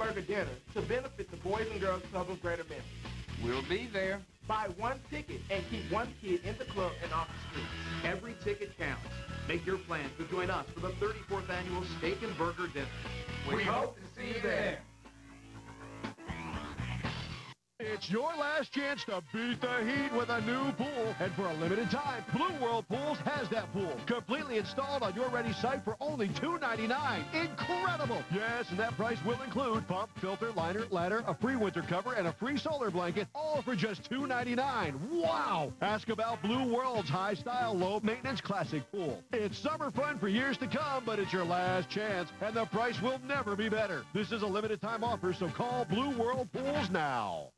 Burger dinner to benefit the Boys and Girls Club of Greater Memphis. We'll be there. Buy one ticket and keep one kid in the club and off the streets. Every ticket counts. Make your plans to join us for the 34th annual Steak and Burger Dinner. We, we hope to see you there. It's your last chance to beat the heat with a new pool. And for a limited time, Blue World Pools has that pool. Completely installed on your ready site for only $2.99. Incredible! Yes, and that price will include pump, filter, liner, ladder, a free winter cover, and a free solar blanket, all for just $2.99. Wow! Ask about Blue World's high-style, low-maintenance classic pool. It's summer fun for years to come, but it's your last chance, and the price will never be better. This is a limited time offer, so call Blue World Pools now.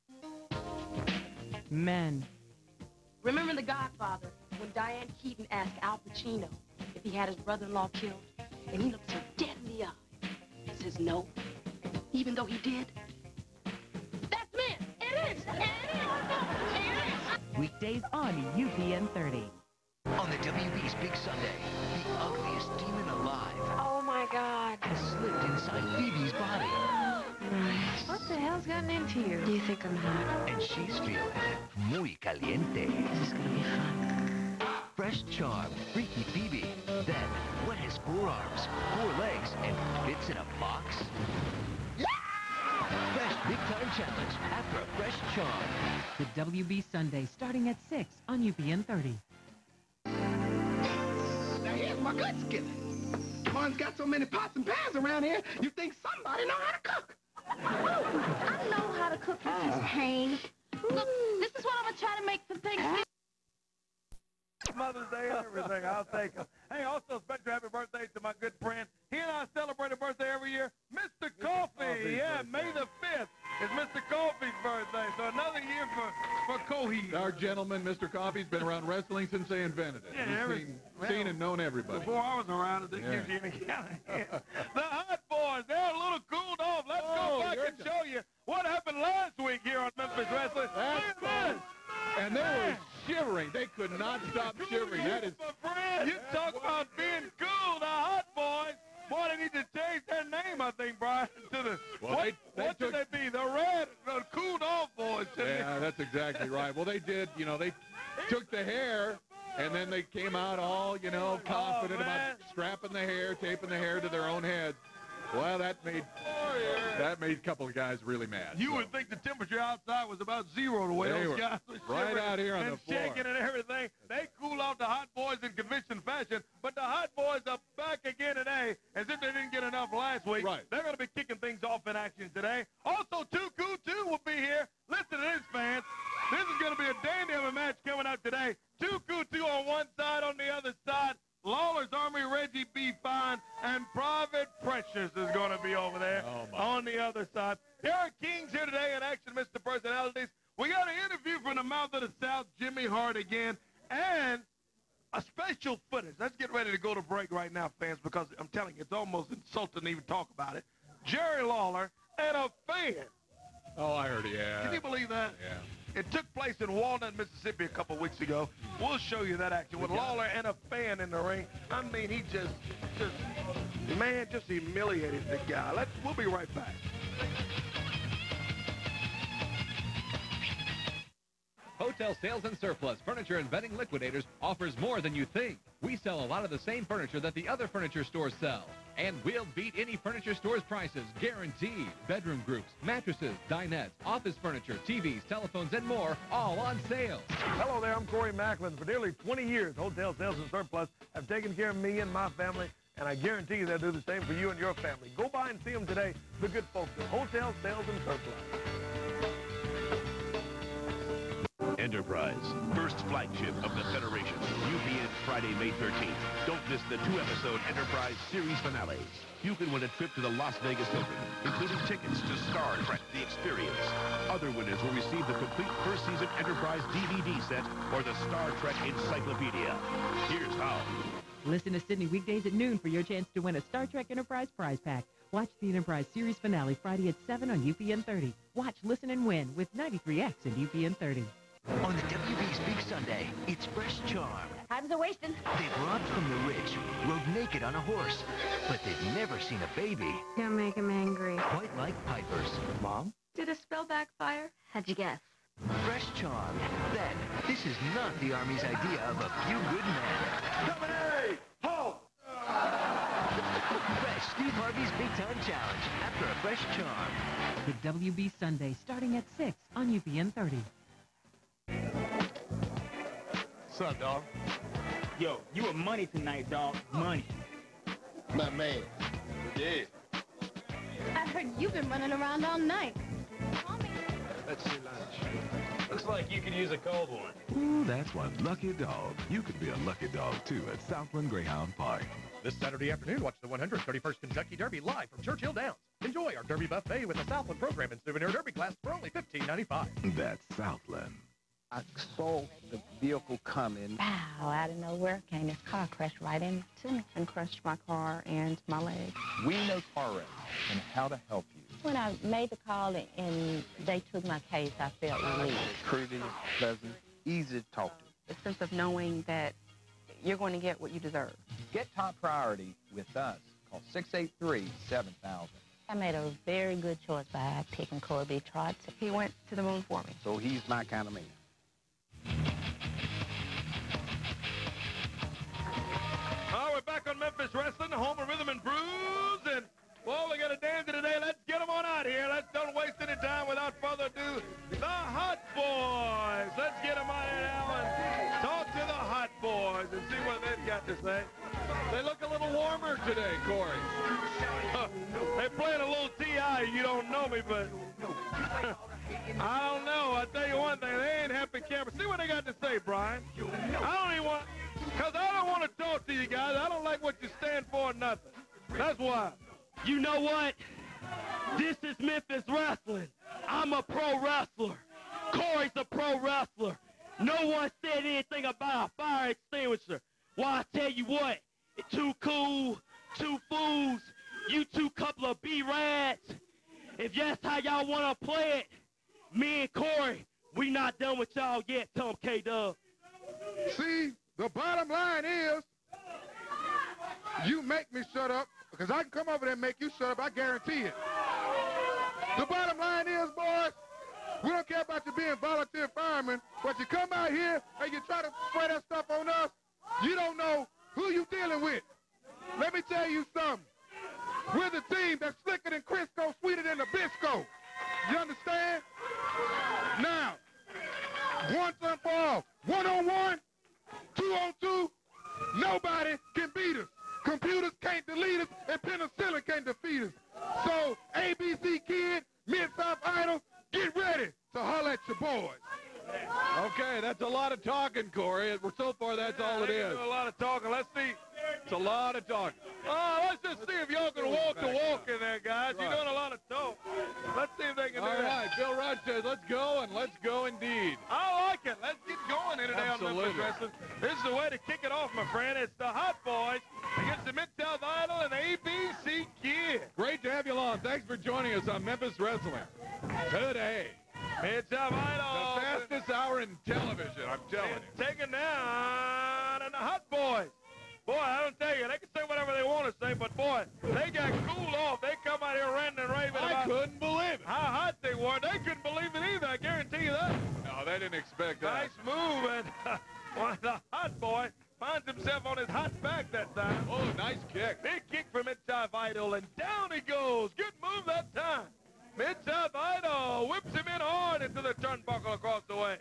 Men. Remember The Godfather, when Diane Keaton asked Al Pacino if he had his brother-in-law killed, and he looked so dead in the eye. He says no, even though he did. That's men. It is. It is. It is. Weekdays on UPN 30. On the WB's Big Sunday, the ugliest demon alive. Oh my God. Has slipped inside Phoebe's body. What the hell's gotten into you? Do you think I'm hot? And she's feeling muy caliente. This is gonna be fun. Fresh charm, freaky Phoebe. Then, what has four arms, four legs, and fits in a box? Yeah! Fresh Big Time Challenge after a fresh charm. The WB Sunday starting at 6 on UPN 30. Now here's my good skillet. One's got so many pots and pans around here, you think somebody know how to cook. I know how to cook, Mrs. Payne. Look, this is what I'm going to try to make for Thanksgiving. Mother's Day and everything. I'll take them. Hey, also special happy birthday to my good friend. He and I celebrate a birthday every year. Mr. Coffee. Yeah, May the 5th is Mr. Coffee's birthday. So another year for, for Coheed. Our gentleman, Mr. Coffee's been around wrestling since they invented it. Yeah, He's every, seen, well, seen and known everybody. Before I was around, it didn't Yeah. give you any kind of The Hot Boys, they're a little cooled off. Let's Oh, go back you're and show you what happened last week here on Memphis Wrestling. That's Look at this. And they were shivering. They could not stop shivering. That is My friend, you talk about being cool, the Hot Boys. Boy, they need to change their name, I think, Brian, to the, Well, what, they- they what should took- they be? The Red, the Cooled Off Boys. Yeah, that's exactly right. Well, they did, you know, they took the hair, and then they came out all, you know, confident Oh, about strapping the hair, taping the hair to their own heads. Well, that made that made a couple of guys really mad. You so. would think the temperature outside was about zero the way They those were guys were right shivering out here on and the floor. shaking and everything. Humiliated the guy. Let's, we'll be right back. Hotel Sales and Surplus Furniture and Bedding Liquidators offers more than you think. We sell a lot of the same furniture that the other furniture stores sell. And we'll beat any furniture store's prices, guaranteed. Bedroom groups, mattresses, dinettes, office furniture, TVs, telephones, and more, all on sale. Hello there, I'm Corey Maclin. For nearly 20 years, Hotel Sales and Surplus have taken care of me and my family, and I guarantee you they'll do the same for you and your family. Go by and see them today, the good folks at Hotel Sales and Surplus. Enterprise, first flagship of the Federation. UPN Friday, May 13th. Don't miss the two-episode Enterprise series finale. You can win a trip to the Las Vegas Hilton, including tickets to Star Trek The Experience. Other winners will receive the complete first season Enterprise DVD set or the Star Trek Encyclopedia. Here's how. Listen to Sydney weekdays at noon for your chance to win a Star Trek Enterprise prize pack. Watch the Enterprise series finale Friday at 7 on UPN 30. Watch, listen, and win with 93X and UPN 30. On the WB's Big Sunday, it's Fresh Charm Time's a wasting. They've robbed from the rich, rode naked on a horse, but they've never seen a baby Don't make him angry. quite like Piper's. Mom? Did a spell backfire? How'd you guess? Fresh charm. Then, this is not the Army's idea of a few good men. Company! Halt! Fresh Steve Harvey's Big Time Challenge after a fresh charm. The WB Sunday starting at 6 on UPN 30. What's up, dog? Yo, you a money tonight, dog. Money. My man. Yeah. I heard you've been running around all night. Let's see lunch. Looks like you could use a cold one. Ooh, that's one lucky dog. You could be a lucky dog, too, at Southland Greyhound Park. This Saturday afternoon, watch the 131st Kentucky Derby live from Churchill Downs. Enjoy our Derby buffet with a Southland program and souvenir Derby class for only $15.95. That's Southland. I saw the vehicle coming. Wow, out of nowhere came this car crashed right into me and crushed my car and my leg. We know car wreck and how to help you. When I made the call and they took my case, I felt relieved. Courteous, pleasant, easy to talk to. The sense of knowing that you're going to get what you deserve. Get top priority with us. Call 683-7000. I made a very good choice by picking Corby Trotz. He went to the moon for me. So he's my kind of man. All right, we're back on Memphis Wrestling, home of Rhythm and Brews. And, well, we got a dancer today. Let's get them on out here. Let's don't waste any time without further ado. The Hot Boys. Let's get them out here now and talk to the Hot Boys and see what they've got to say. They look a little warmer today, Corey. They're playing a little T.I. You don't know me, but I don't know. I tell you one thing, they ain't happy camera. See what they got to say, Brian. I don't even want, because I don't want to talk to you guys. I don't like what you stand for or nothing. That's why. You know what? This is Memphis Wrestling. I'm a pro wrestler. Corey's a pro wrestler. No one said anything about a fire extinguisher. Well, I tell you what, too cool, two fools, you two couple of B-rats. If that's how y'all want to play it, me and Corey, we not done with y'all yet, Tom K-Dub. See, the bottom line is, you make me shut up, because I can come over there and make you shut up, I guarantee it. The bottom line is, boys, we don't care about you being volunteer firemen, but you come out here and you try to spray that stuff on us, you don't know who you dealing with. Let me tell you something. We're the team that's slicker than Crisco, sweeter than Nabisco. You understand? Now, once and for all, one-on-one, two-on-two, nobody can beat us. Computers can't delete us, and penicillin can't defeat us. So, ABC Kid, Mid-South Idol, get ready to holler at your boys. Okay, that's a lot of talking, Corey. We're so far that's all it They can is. do a lot of talking. Let's see. It's a lot of talk. Oh, let's just see if y'all can walk the walk in there, guys. You're doing a lot of talk. Let's see if they can do All that. right, Bill Rudd says, let's go, and let's go indeed. I like it. Let's get going here today on Absolutely. Memphis Wrestling. This is the way to kick it off, my friend. It's the Hot Boys against the Mid-South Idol and ABC Kid. Great to have you along. Thanks for joining us on Memphis Wrestling. Today, Mid-South Idol. the fastest hour in television, I'm telling you. Taking down and the Hot Boys. Boy, I don't tell you, they can say whatever they want to say, but boy, they got cooled off. They come out here ranting and raving I about couldn't believe it. how hot they were. They couldn't believe it either, I guarantee you that. No, they didn't expect that. Nice move, and one of the hot boy finds himself on his hot back that time. Oh, nice kick. Big kick from Mid-South Idol, and down he goes. Good move that time. Mid-South Idol whips him in hard into the turnbuckle across the way.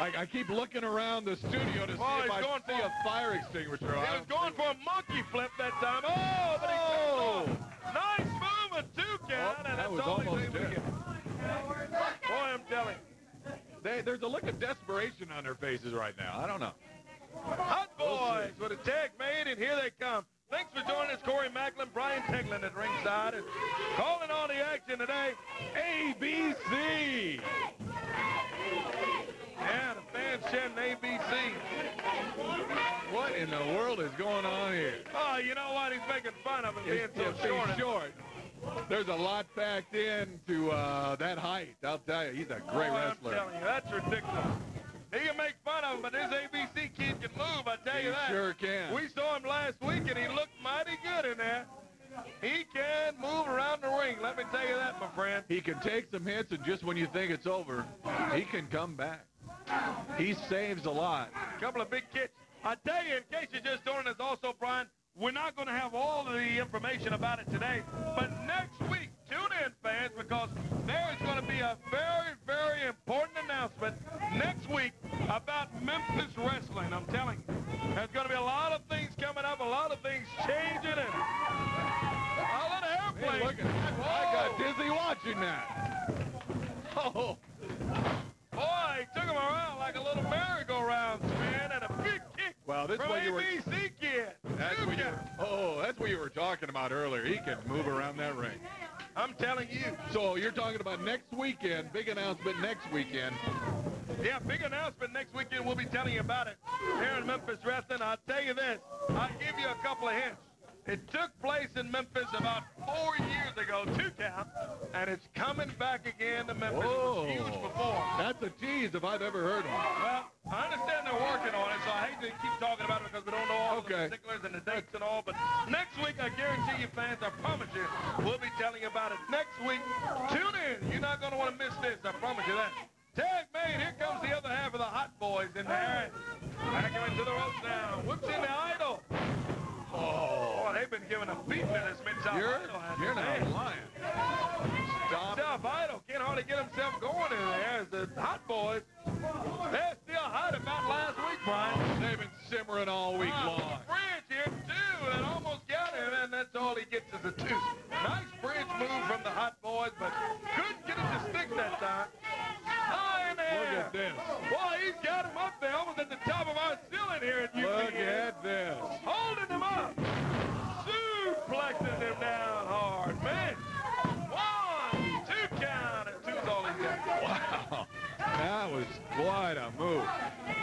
I, I keep looking around the studio to see Oh, if I going see for- a fire extinguisher. He was going for a monkey flip that time. Oh, but he Oh. Nice move, two count, Oh, and that that's was all almost it. Boy, I'm telling They, there's a look of desperation on their faces right now. I don't know. Hot Boys with a tag made, and here they come. Thanks for joining us, Corey Maclin, Brian Teglin at ringside, and calling all the action today, ABC. Yeah, the fans chanting ABC. What in the world is going on here? Oh, you know what? He's making fun of him being so short. short. There's a lot packed into uh, that height. I'll tell you, he's a great Boy, wrestler. I'm telling you, that's ridiculous. He can make fun of him, but this ABC kid can move, I tell you He that. sure can. We saw him last week, and he looked mighty good in there. He can move around the ring, let me tell you that, my friend. He can take some hits, and just when you think it's over, he can come back. He saves a lot. A couple of big kicks. I tell you, in case you're just joining us also, Brian, we're not going to have all of the information about it today, but next week, tune in, fans, because there is going to be a very, very important announcement next week about Memphis wrestling. I'm telling you, there's going to be a lot of things coming up, a lot of things changing, and a lot of Hey, airplanes. look. I got dizzy watching that. Oh, Boy, he took him around like a little merry-go-round spin and a big Well, this from what you were- ABC kid. that's what you. Oh, that's what you were talking about earlier. He can move around that ring. I'm telling you. So you're talking about next weekend. Big announcement next weekend. Yeah, big announcement next weekend. We'll be telling you about it here in Memphis Wrestling. I'll tell you this. I'll give you a couple of hints. It took place in Memphis about four years ago, two count, and it's coming back again to Memphis. It was huge before. That's a tease if I've ever heard one. Well, I understand they're working on it, so I hate to keep talking about it because we don't know all Okay. the particulars and the dates and all. But next week, I guarantee you, fans, I promise you, we'll be telling you about it next week. Tune in. You're not going to want to miss this. I promise you that. Tag made. Here comes the other half of the Hot Boys in there. Back him into the ropes now. Whips in the idol. Oh, been giving a beating to this Mid-South You're, you're not lying. Stop. South Idol can't hardly get himself going in there. As the Hot Boys, they're still hot about last week, Brian. They've been simmering all week Uh, long. Bridge here, too, that almost got him, and that's all he gets is a two. Nice bridge move from the Hot Boys, but couldn't get it to stick that time. High in the Look at this. Boy, he's got him up there, almost at the top of our ceiling here at Look at this. Holding him up. Suplexing him down hard. Man, one, two count, and two's all he got. Wow. That was quite a move.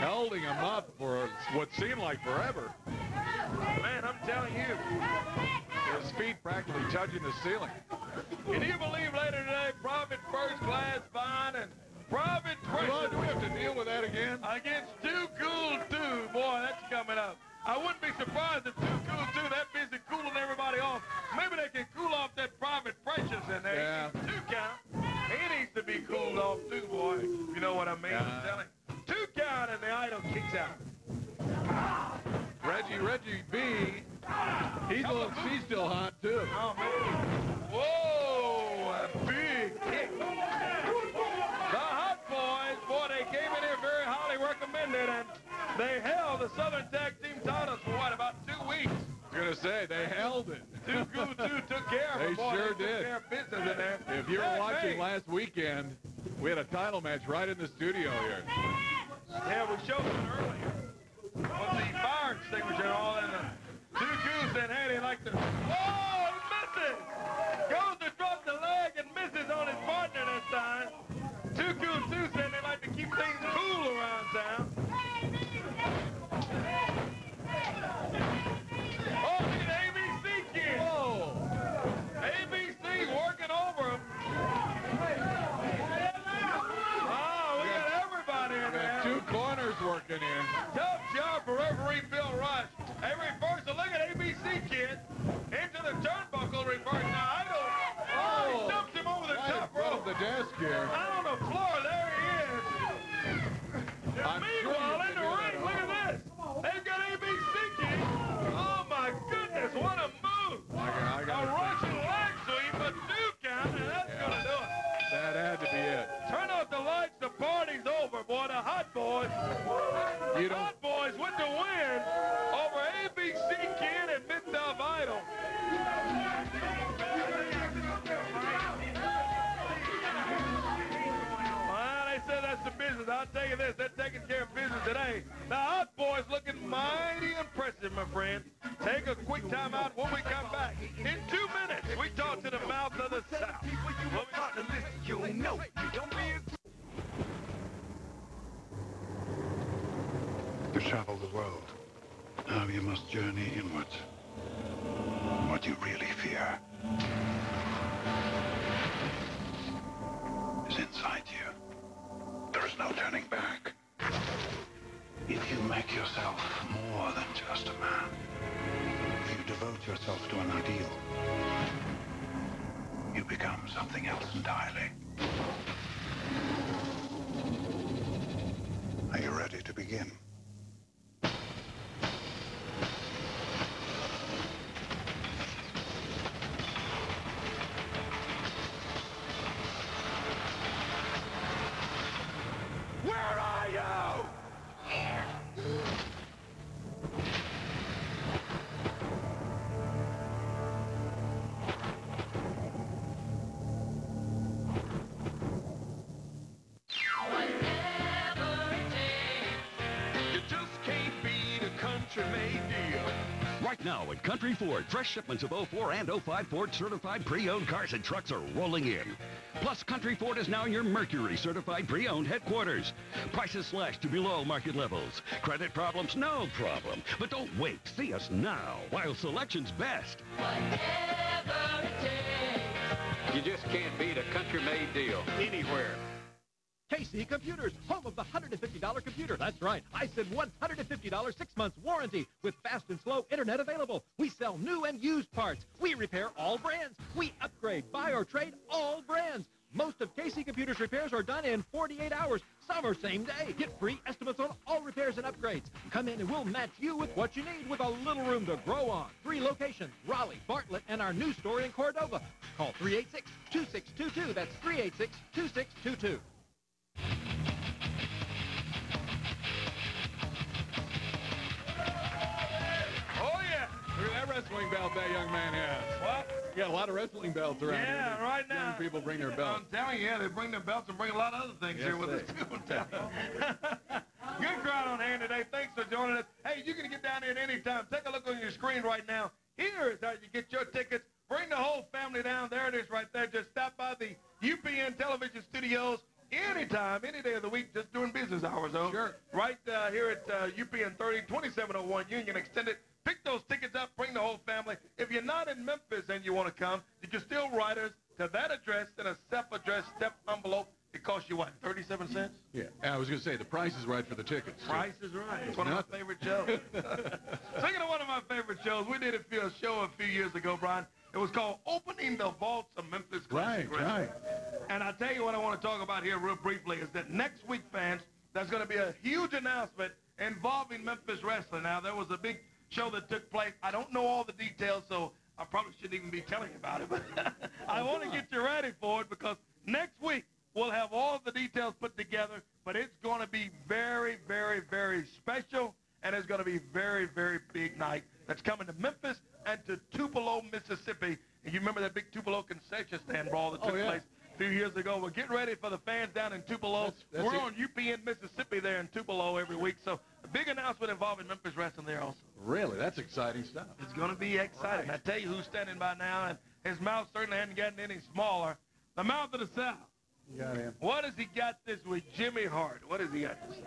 Holding him up for what seemed like forever. Man, I'm telling you. His feet practically touching the ceiling. Can you believe later today, Private First Class Fine and Private Well, do we have to deal with that again? against Too Cool 2? Boy, that's coming up. I wouldn't be surprised if Too Cool 2 that busy cooling everybody off. Maybe they can cool off that Private Precious in there. Yeah. Two count. He needs to be cooled off too, boy. You know what I mean? I'm telling you. Two count and the idol kicks out. Reggie, Reggie B. He's, a little, he's still hot, too. Oh, man. Whoa, a big kick. The Hot Boys, boy, they came in here very highly recommended, and they held the Southern Tag Team titles for what, about two weeks? I was going to say, they held it. Too Cool 2 took care of They it, boy. sure they did. Took care of business in there. If you were watching last weekend, we had a title match right in the studio here. Yeah, we showed it earlier. With the fire extinguisher and all in the goose and hey, they like to Oh misses! Now at Country Ford, fresh shipments of 04 and 05 Ford certified pre-owned cars and trucks are rolling in. Plus, Country Ford is now your Mercury certified pre-owned headquarters. Prices slashed to below market levels. Credit problems? No problem. But don't wait. See us now while selection's best. You just can't beat a country-made deal anywhere. KC Computers, home of the $150 computer. That's right. I said $150 six months warranty with fast and slow internet available. We sell new and used parts. We repair all brands. We upgrade, buy, or trade all brands. Most of KC Computers repairs are done in 48 hours. Some are same day. Get free estimates on all repairs and upgrades. Come in and we'll match you with what you need with a little room to grow on. Three locations, Raleigh, Bartlett, and our new store in Cordova. Call 386-2622. That's 386-2622. Oh, wrestling belt that young man has. What? You got a lot of wrestling belts around here. Yeah, right now. People bring their belts. I'm telling you, yeah, they bring their belts and bring a lot of other things Yes, here with us, too. I'm telling you. Good crowd on hand today. Thanks for joining us. Hey, you can get down here at any time. Take a look on your screen right now. Here is how you get your tickets. Bring the whole family down. There it is right there. Just stop by the UPN television studios anytime, any day of the week, just during business hours, though. Sure. Right uh, here at uh, UPN 30, 2701 Union Extended. Pick those tickets up. Bring the whole family. If you're not in Memphis and you want to come, you can still write us to that address in a SEP address, STEP envelope. It costs you, what, 37 cents? Yeah, I was going to say, the price is right for the tickets. too. Price is right. It's one of my favorite shows. Speaking of one of my favorite shows, we did a few- a show a few years ago, Brian. It was called Opening the Vaults of Memphis Classic Right, right. And I tell you what I want to talk about here real briefly is that next week, fans, there's going to be a huge announcement involving Memphis wrestling. Now, there was a big show that took place. I don't know all the details, so I probably shouldn't even be telling you about it. But I want to get you ready for it because next week we'll have all the details put together. But it's going to be very, very, very special, and it's going to be very, very big night that's coming to Memphis and to Tupelo, Mississippi. And you remember that big Tupelo concession stand brawl that Oh, took yeah. place few years ago. We're getting ready for the fans down in Tupelo. that's We're it. on UPN, Mississippi there in Tupelo every week. So a big announcement involving Memphis wrestling there also. Really, that's exciting stuff. It's going to be exciting. I tell you who's standing by now, and his mouth certainly hasn't gotten any smaller. The mouth of the South. You got him. What has he got this week? Jimmy Hart. What has he got this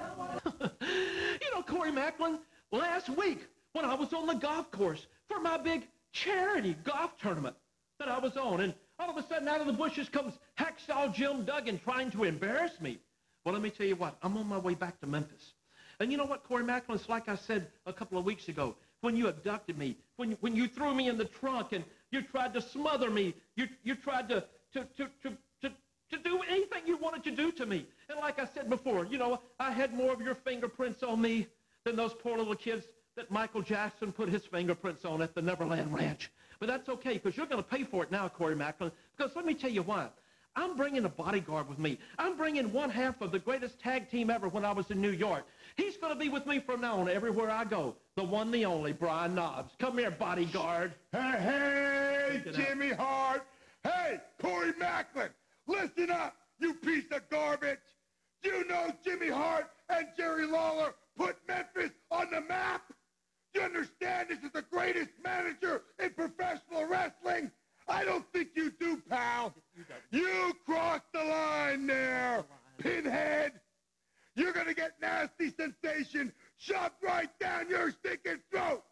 You know, Corey Maclin, last week when I was on the golf course for my big charity golf tournament that I was on, and all of a sudden out of the bushes comes Hacksaw Jim Duggan trying to embarrass me. Well, let me tell you what, I'm on my way back to Memphis. And you know what, Corey Maclin, it's like I said a couple of weeks ago, when you abducted me, when you, when you threw me in the trunk and you tried to smother me, you, you tried to, to, to, to, to, to do anything you wanted to do to me. And like I said before, you know, I had more of your fingerprints on me than those poor little kids that Michael Jackson put his fingerprints on at the Neverland Ranch. But that's okay, because you're going to pay for it now, Corey Maclin. Because let me tell you why. I'm bringing a bodyguard with me. I'm bringing one half of the greatest tag team ever when I was in New York. He's going to be with me from now on everywhere I go. The one, the only, Brian Knobbs. Come here, bodyguard. Hey, hey, it out. Jimmy Hart. Hey, Corey Maclin. Listen up, you piece of garbage. You know Jimmy Hart and Jerry Lawler put Memphis on the map? You understand this is the greatest manager in professional wrestling? I don't think you do, pal. You crossed the line there, pinhead. You're gonna get nasty sensation shoved right down your stinking throat.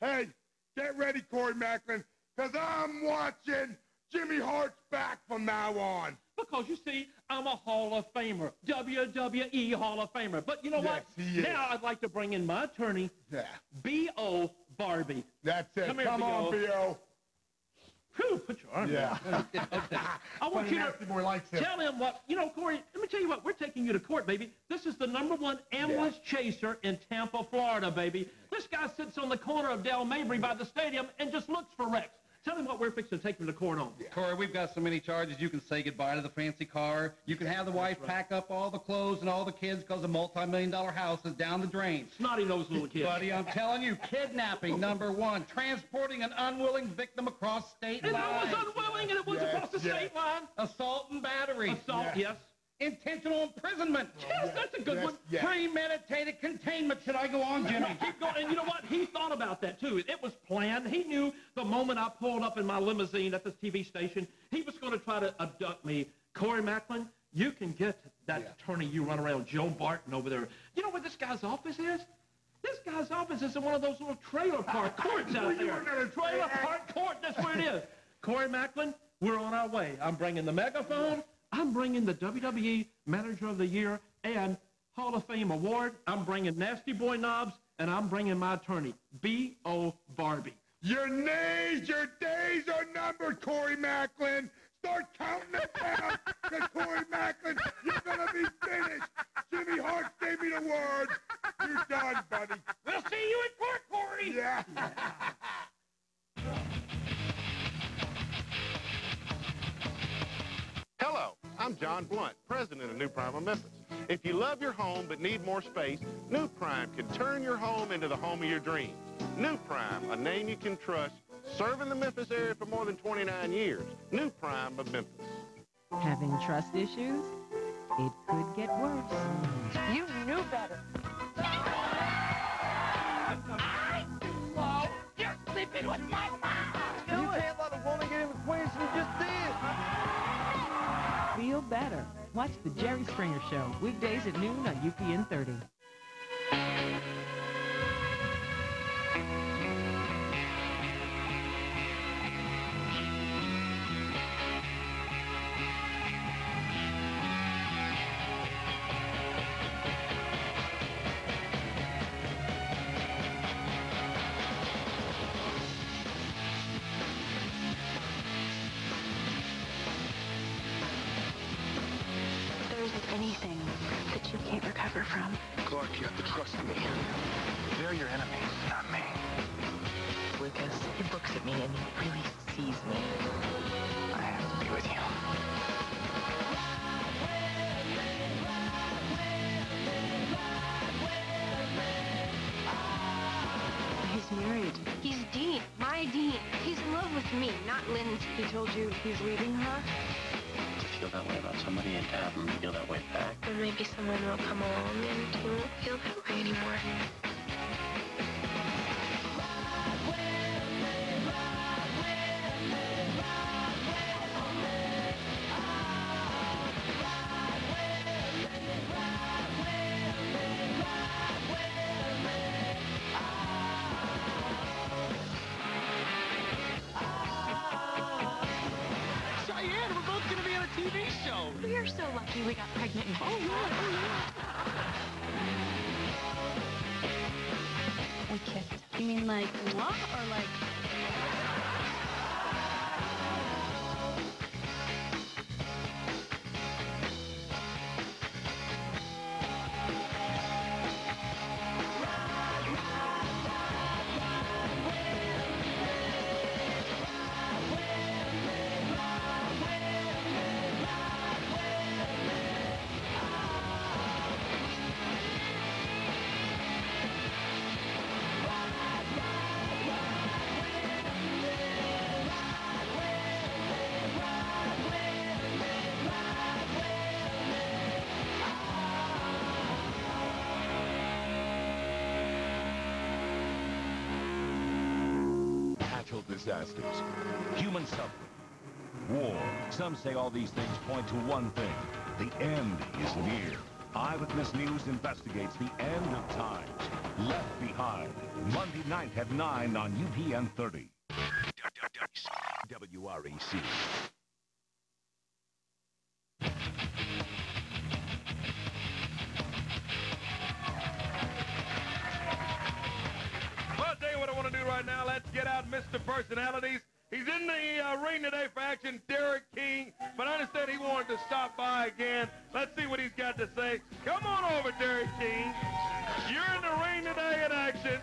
Hey, get ready, Corey Maclin, because I'm watching Jimmy Hart's back from now on. Because you see, I'm a Hall of Famer, WWE Hall of Famer. But you know what? Yes, is. Now I'd like to bring in my attorney, Yeah. B.O. Barbie. That's it. Come Come, on, B.O. Whew, put your arm Yeah. down. Okay. I want you nasty boy likes to him. tell him what, you know, Corey, let me tell you what, we're taking you to court, baby. This is the number one ambulance chaser in Tampa, Florida, baby. This guy sits on the corner of Dale Mabry by the stadium and just looks for wrecks. Tell him what we're fixing to take him to court on. Corey, we've got so many charges. You can say goodbye to the fancy car. You can have the wife pack up all the clothes and all the kids because a multi-million dollar house is down the drain. Snotty nosed little kid. Buddy, I'm telling you, kidnapping, number one. Transporting an unwilling victim across state And lines. I was unwilling, and it was Yes, across the yes. state line. Assault and battery. Assault, yes. Intentional imprisonment. Oh, yes, that's a good Yes, one. yes. Premeditated containment. Should I go on, Jimmy? Keep going. And you know what? He thought about that too. It was planned. He knew the moment I pulled up in my limousine at this TV station, he was going to try to abduct me. Corey Maclin, you can get that attorney you run around, Joe Barton over there. You know where this guy's office is? This guy's office is in one of those little trailer park courts out there. were gonna say Trailer park court. That's where it is. Corey Maclin, we're on our way. I'm bringing the megaphone. I'm bringing the WWE Manager of the Year and Hall of Fame award. I'm bringing Nasty Boy Knobbs, and I'm bringing my attorney, B.O. Barbie. Your days, your days are numbered, Corey Maclin. Start counting it down, because Corey Maclin, you're gonna be finished. Jimmy Hart gave me the word. You're done, buddy. We'll see you in court, Corey. Yeah. Hello, I'm John Blunt, president of New Prime of Memphis. If you love your home but need more space, New Prime can turn your home into the home of your dreams. New Prime, a name you can trust, serving the Memphis area for more than 29 years. New Prime of Memphis. Having trust issues? It could get worse. You knew better. I know you're sleeping with my mom. You can't let a woman get in between you just did. Feel better. Watch The Jerry Springer Show, weekdays at noon on UPN 30. Me, not Lindsay. He told you he's leaving her? To feel that way about somebody and to have them feel that way back. Or maybe someone will come along and you won't feel that way anymore. Disasters, human suffering, war. Some say all these things point to one thing. The end is near. Eyewitness News investigates the end of times. Left Behind. Monday night at 9 on UPN 30. Mr. Personalities. He's in the uh, ring today for action, Derek King, but I understand he wanted to stop by again. Let's see what he's got to say. Come on over, Derek King. You're in the ring today in action.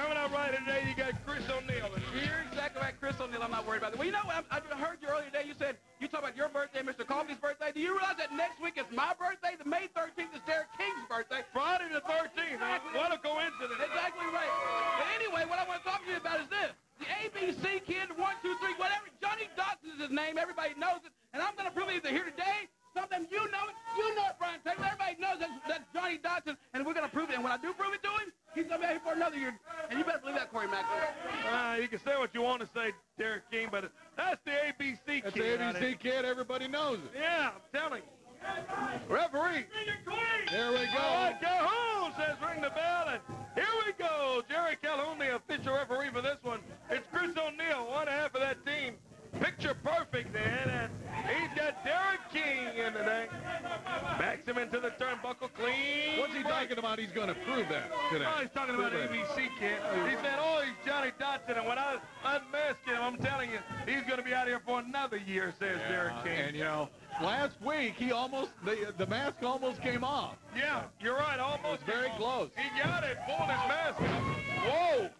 Coming up right today, you got Chris O'Neill. You're exactly right, Chris O'Neill. I'm not worried about it. Well, you know, I, I heard you earlier today. You said you talk about your birthday, Mr. Coffey's birthday. Do you realize that next week is my birthday? The May 13th is Derek King's birthday. Friday the 13th. What a coincidence. Exactly right. But anyway, what I want to talk to you about is this. The ABC kid, one, two, three, whatever. Johnny Dodson is his name. Everybody knows it. And I'm going to prove it either here today. Some of them, you know it. You know it, Brian Taylor. Everybody knows that's, that's Johnny Dodson. And we're going to prove it. And when I do prove it to him, he's going to be out here for another year. And you better believe that, Corey Maclin. Uh, you can say what you want to say, Derek King, but that's the ABC That's kid. That's the. ABC kid. Everybody knows it. Yeah, I'm telling you. Referee. There we go. All right, Calhoun says ring the bell, and here we go. Jerry Calhoun, the official referee for this one. It's Chris O'Neill, one half of that team. Picture perfect, then, and he's got Derek King in today. Backs him into the turnbuckle clean. What's he talking about? He's going to prove that today. Oh, he's talking about Prove. ABC kid. He said, oh, he's Johnny Dotson, and when I unmask him, I'm telling you, he's going to be out here for another year, says Derek King. And you know, last week he almost the the mask almost came off. Yeah, you're right, almost. Very close. He got it, pulled his mask up. Whoa!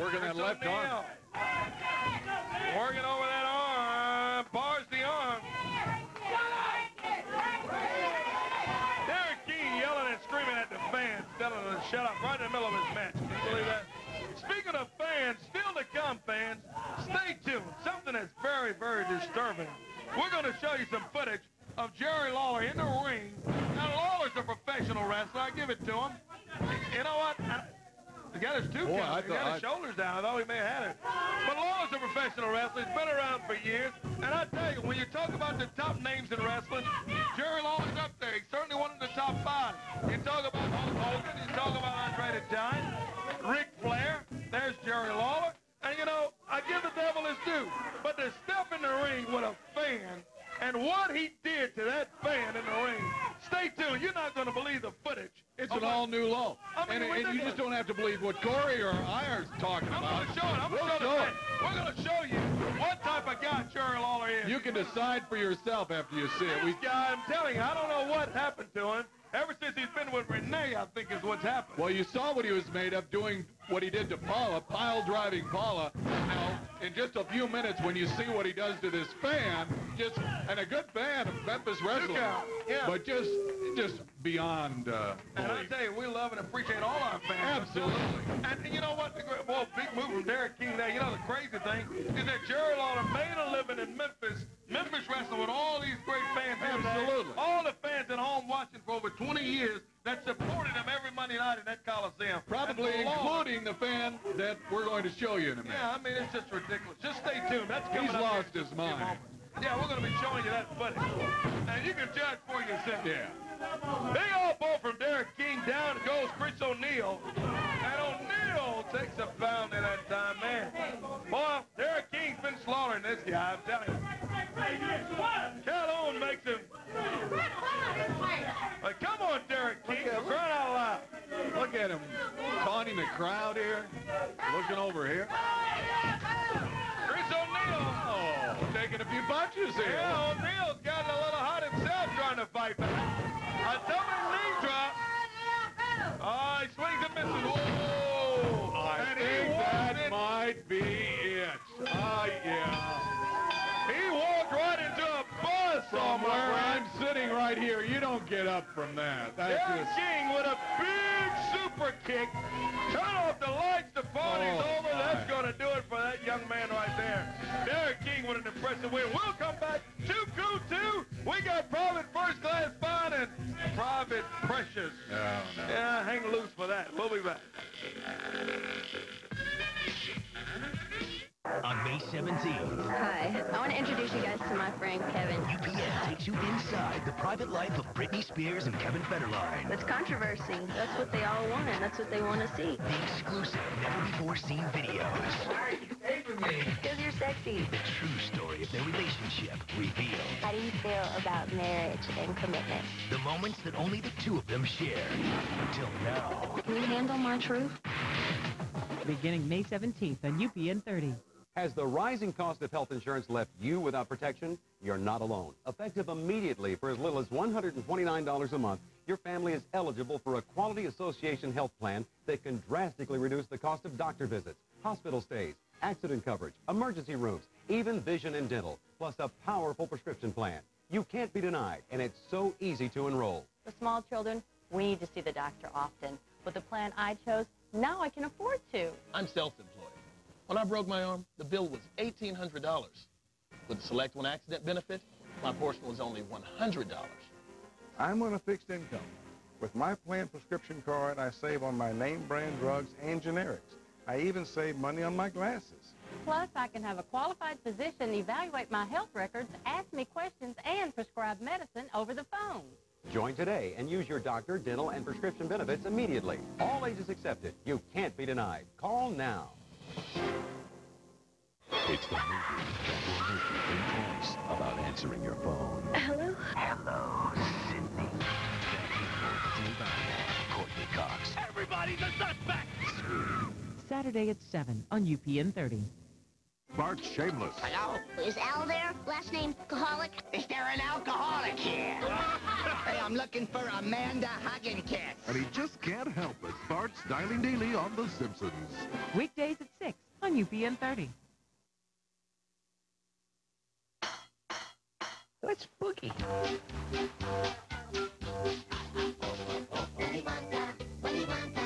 Working that left arm. Working over that arm, bars the arm. Derek King yelling and screaming at the fans, telling them to shut up right in the middle of his match. Can you believe that? Speaking of fans, still to come, fans, stay tuned. Something that's very, very disturbing. We're going to show you some footage of Jerry Lawler in the ring. Now, Lawler's a professional wrestler. I give it to him. You know what? I- He got his two Boy, count. He got his shoulders down. I thought he may have had it. But Lawler's a professional wrestler. He's been around for years. And I tell you, when you talk about the top names in wrestling, Jerry Lawler's up there. He's certainly one of the top five. You talk about Hulk Hogan. You talk about Andre the Giant. Ric Flair. There's Jerry Lawler. And, you know, I give the devil his due. But to step in the ring with a fan and what he did to that fan in the ring, stay tuned. You're not going to believe the footage. It's an all-new law. I mean, and, and you just don't have to believe what Corey or I are talking I'm about. going to show it. I'm we'll gonna show show it. We're going to show you what type of guy Jerry Lawler is. You can decide for yourself after you see it. We, guy, I'm telling you, I don't know what happened to him. Ever since he's been with Renee, I think is what's happened. well, you saw what he was made of doing what he did to Paula, pile driving Paula. Now, in just a few minutes, when you see what he does to this fan, just and a good fan of Memphis wrestling, yeah. but just just beyond uh, And I tell you, we love and appreciate all our fans. Absolutely. And you know what? The great, well, big move from Derek King there. You know, the crazy thing is that Jerry Lawler made a living in Memphis, Memphis wrestling with all these great fans. Absolutely. All the fans at home watching for over 20 years that supported him every Monday night in that Coliseum. Probably including the fan that we're going to show you in a minute. Yeah, I mean, it's just ridiculous. Just stay tuned. That's coming He's up lost here his just a few mind. Yeah, we're going to be showing you that footage. And you can judge for yourself. Yeah. Big old ball from Derek King. Down goes Chris O'Neill. And O'Neill takes a pound in that time, man. Boy, Derek King's been slaughtering this guy, I'm telling you. Calhoun makes him. Like, come on, Derek King. For crying out loud. Look at him taunting the crowd here, looking over here. Chris O'Neill. Oh, taking a few punches here. Yeah, O'Neill's gotten a little hot himself trying to fight back. A double knee drop. Oh, he swings and misses. Whoa! I and think that might be From where. I'm sitting right here, you don't get up from that. That's Derek just King with a big super kick. Turn off the lights. The party's Oh, over. That's going to do it for that young man right there. Derek King with an impressive win. We'll come back. Too Cool 2. We got Private First Class Fine and Private Precious. no, no. Yeah, hang loose for that. We'll be back. On May 17th, Hi, I want to introduce you guys to my friend Kevin. UPN takes you inside the private life of Britney Spears and Kevin Federline. It's controversy. That's what they all want, and that's what they want to see. The exclusive, never-before-seen videos. Because you're sexy. The true story of their relationship revealed. How do you feel about marriage and commitment? The moments that only the two of them share. Until now. Can you handle my truth? beginning May 17th on UPN 30. Has the rising cost of health insurance left you without protection? You're not alone. Effective immediately for as little as $129 a month, your family is eligible for a Quality Association health plan that can drastically reduce the cost of doctor visits, hospital stays, accident coverage, emergency rooms, even vision and dental, plus a powerful prescription plan. You can't be denied, and it's so easy to enroll. For small children, we need to see the doctor often. With the plan I chose, now I can afford to. I'm self-employed. When I broke my arm, the bill was $1,800. With the Select One accident benefit, my portion was only $100. I'm on a fixed income. With my plan prescription card, I save on my name brand drugs and generics. I even save money on my glasses. Plus, I can have a qualified physician evaluate my health records, ask me questions, and prescribe medicine over the phone. Join today and use your doctor, dental, and prescription benefits immediately. All ages accepted. You can't be denied. Call now. It's the movie that will make you think twice about answering your phone. Hello? Hello, Sydney. Courteney Cox. Everybody's a suspect! Saturday at 7 on UPN 30. Bart Shameless. Hello? Is Al there? Last name Alcoholic? Is there an alcoholic here? hey, I'm looking for Amanda Huggincatz. And he just can't help it. Bart's dialing daily on The Simpsons. Weekdays at 6 on UPN 30. Let's boogie. Ew.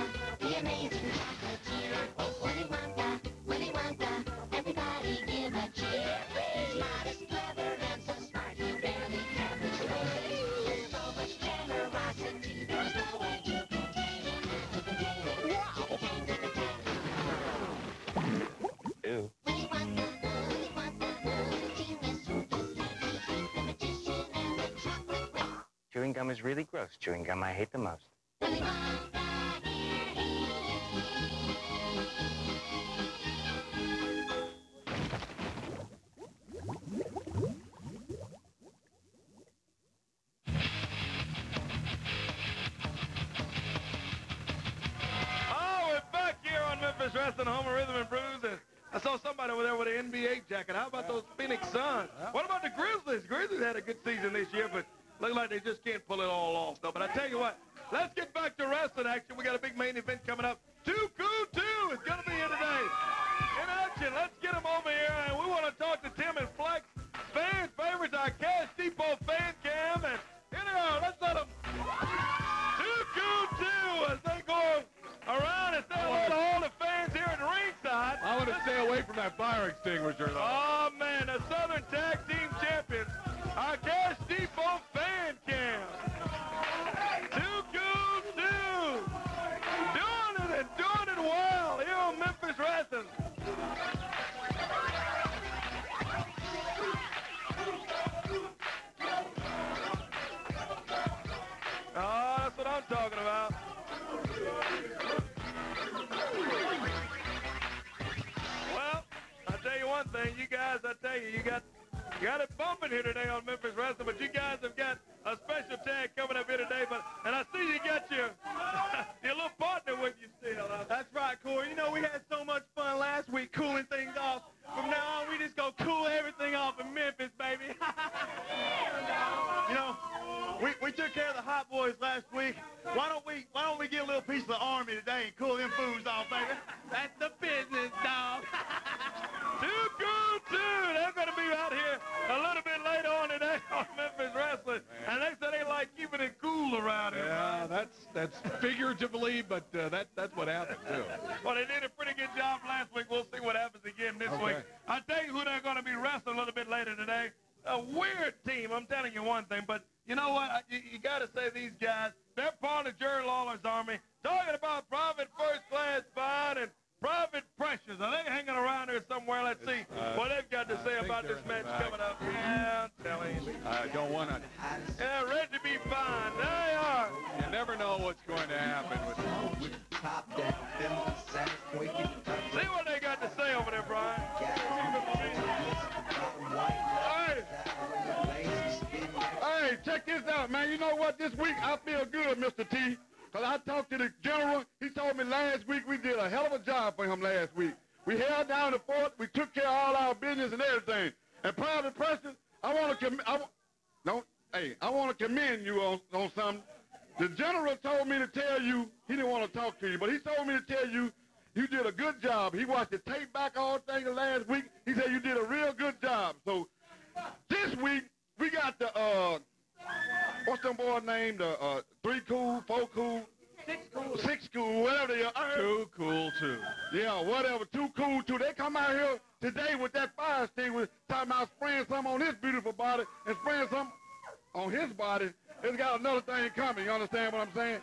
Gum is really gross. Chewing gum I hate the most. Oh, we're back here on Memphis Wrestling, home rhythm and. And I saw somebody over there with an NBA jacket. How about those Phoenix Suns? What about the Grizzlies? Grizzlies had a good season this year, but look like they just can't pull it all off, though. But I tell you what, let's get back to wrestling action. We got a big main event coming up. Too Cool 2 is going to be here today. In action, let's get them over here. And we want to talk to Tim and Flex, fan favorites, our Cash Depot fan cam. And here they are. Let's let them. Too Cool 2 as they go around and say hello to all the fans here at ringside. I want to stay away from that fire extinguisher, though. Oh, man, the Southern Tag Team tell you, you got you got it bumping here today on Memphis Wrestling, but you guys have got a special tag coming up here today. But and I see you got your your little partner with you still. That's right, Corey. You know, we had so much fun last week cooling things off. From now on, we just gonna cool everything off in Memphis, baby. you know, we, we took care of the hot boys last week. Why don't we why don't we get a little piece of the army today and cool them fools off, baby? That's the business, dog. Too cool, too. They're going to be out here a little bit later on today on Memphis Wrestling. And they said they like keeping it cool around here. Yeah, that's that's figuratively, but uh, that that's what happened too. Well, they did a pretty good job last week. We'll see what happens again this Okay. week. I'll tell you who they're going to be wrestling a little bit later today. A weird team, I'm telling you one thing. But you know what? You, you got to say these guys, they're part of Jerry Lawler's army. Talking about Private First Class Fine and Private Precious. Are they hanging around here somewhere? Let's see Uh, what they've got to say about this match coming up. Yeah, I'm telling you. I don't want to. Yeah, ready to be fine. There they are. You never know what's going to happen with. See what they got to say over there, Brian. Hey! Hey, check this out, man. You know what? This week I feel good, Mr. T. Because I talked to the general. He told me last week we did a hell of a job for him last week. We held down the fort. We took care of all our business and everything. And Private Preston, I want to commend, no, hey, I want to commend you on, on something. The general told me to tell you, he didn't want to talk to you, but he told me to tell you you did a good job. He watched the tape back all things last week. He said you did a real good job. So this week, we got the, uh, what's them boy named The uh, three cool, four cool, six cool, six cool, whatever they are. Too cool, too. Yeah, whatever. Too cool, too. They come out here today with that fire sting with talking about spraying some on his beautiful body and spraying some on his body. It's got another thing coming. You understand what I'm saying?